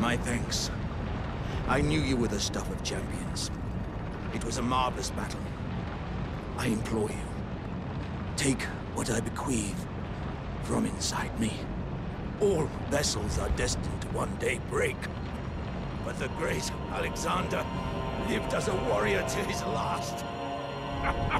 my thanks. I knew you were the stuff of champions. It was a marvelous battle. I implore you, take what I bequeath from inside me. All vessels are destined to one day break. But the great Alexander lived as a warrior to his last.